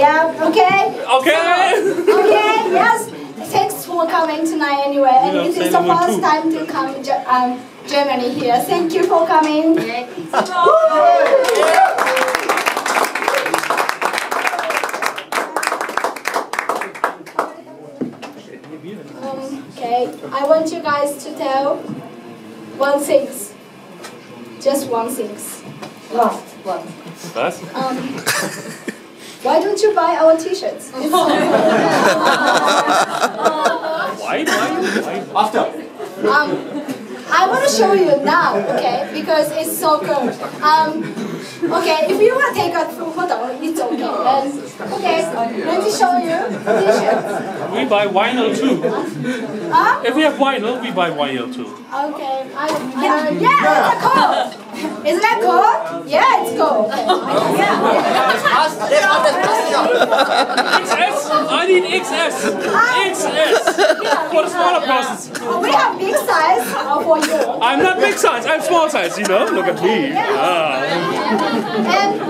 yeah, okay? Okay. Okay, yes. Thanks for coming tonight anyway. And Yeah, it is the first too. time to come Ge- um, Germany here. Thank you for coming. Um, okay, I want you guys to tell one thing. Just one thing. Last one. Was? Um, why don't you buy our t-shirts? Why? Why? Why? After. um, I want to show you now, okay? Because it's so cool. Um, okay, if you want to take a photo, it's okay. Then, okay, let me show you t-shirts. We buy vinyl too. Huh? If we have vinyl, we buy vinyl too. Okay, I, yeah, yeah, it's cool. Isn't that cool? Yeah, it's cool. Okay. Yeah. XS. I need XS. XS for the smaller persons. We have big size uh, for you. I'm not big size. I'm small size. You know. Look at me. Ah. And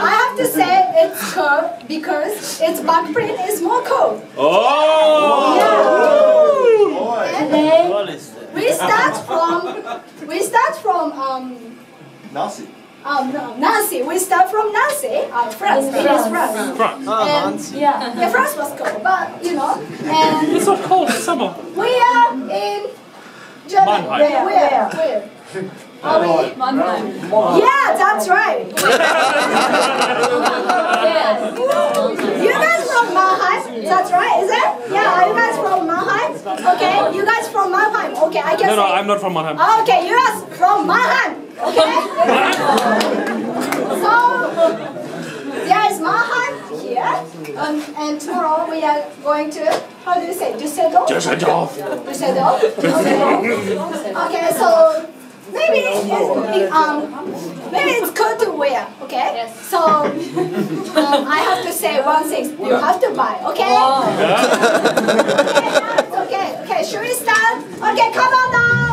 I have to say it's cool because its back print is more cool. Oh. And then we start from we start from um Nazi. um no, Nancy. We start from Nancy, uh, France, France, France. France. And Yeah. yeah, France was cool, but you know, and It's not cold. It's summer. we are in Germany. Mannheim. Where? Where? Where? Are we? Mannheim. Yeah, that's right. Yes. You guys from Mannheim? That's right, is it? Yeah, are you guys from Mannheim? Okay, you guys from Mannheim. Okay, I can No, no, say. I'm not from Mannheim. Okay, you guys from Mannheim. Okay. so there is Mannheim here, um, and tomorrow we are going to how do you say Düsseldorf? Düsseldorf. Düsseldorf. Okay. okay, so maybe it's, um maybe it's good to wear. Okay. Yes. So um, I have to say one thing. You have to buy. Okay. Oh. Okay, okay, okay. Should we start? Okay, come on now.